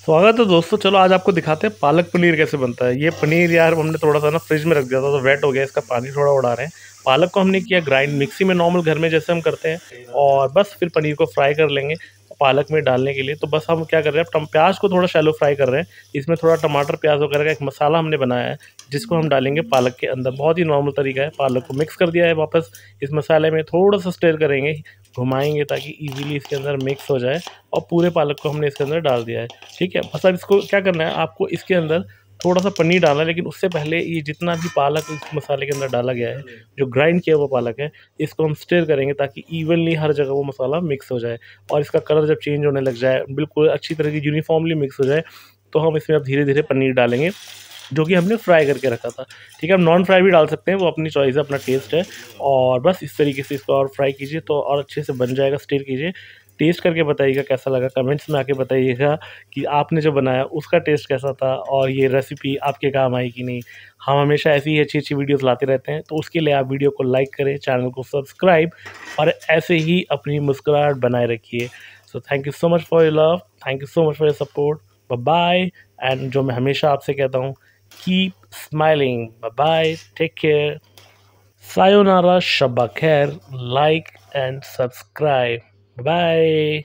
स्वागत है दोस्तों, चलो आज आपको दिखाते हैं पालक पनीर कैसे बनता है। ये पनीर यार हमने थोड़ा सा ना फ्रिज में रख दिया था तो वेट हो गया, इसका पानी थोड़ा उड़ा रहे हैं। पालक को हमने किया ग्राइंड मिक्सी में नॉर्मल घर में जैसे हम करते हैं, और बस फिर पनीर को फ्राई कर लेंगे पालक में डालने के लिए। तो बस हम क्या कर रहे हैं प्याज को थोड़ा शैलो फ्राई कर रहे हैं। इसमें थोड़ा टमाटर, प्याज वगैरह का एक मसाला हमने बनाया है, जिसको हम डालेंगे पालक के अंदर। बहुत ही नॉर्मल तरीका है, पालक को मिक्स कर दिया है वापस। इस मसाले में थोड़ा सा स्टेर करेंगे घुमाएँगे ताकि इजीली इसके अंदर मिक्स हो जाए और पूरे पालक को हमने इसके अंदर डाल दिया है। ठीक है? बस अब इसको क्या करना है? आपको इसके अंदर थोड़ा सा पनीर डालना है, लेकिन उससे पहले ये जितना भी पालक इस मसाले के अंदर डाला गया है, जो ग्राइंड किया हुआ पालक है, इसको हम स्टेर करेंगे ताकि इवनली हर जगह वो मसाला मिक्स हो जाए और इसका कलर जब चेंज होने लग जाए, बिल्कुल अच्छी तरह की यूनिफॉर्मली मिक्स हो जाए तो हम इसमें अब धीरे धीरे पनीर डालेंगे। जो कि हमने फ्राई करके रखा था। ठीक है आप नॉन फ्राई भी डाल सकते हैं, वो अपनी चॉइस है, अपना टेस्ट है। और बस इस तरीके से इसको और फ्राई कीजिए तो और अच्छे से बन जाएगा स्टीर कीजिए। टेस्ट करके बताइएगा कैसा लगा कमेंट्स में आके बताइएगा कि आपने जो बनाया, उसका टेस्ट कैसा था और ये रेसिपी आपके काम आई कि नहीं। हम हमेशा ऐसी ही अच्छी अच्छी वीडियोस लाते रहते हैं तो उसके लिए आप वीडियो को लाइक करें चैनल को सब्सक्राइब और ऐसे ही अपनी मुस्कुराहट बनाए रखिए। So thank you so much for your love thank you so much for your support bye and जो मैं हमेशा आपसे कहता हूँ keep smiling. Bye bye. Take care. Sayonara Shabba. Like and subscribe. Bye.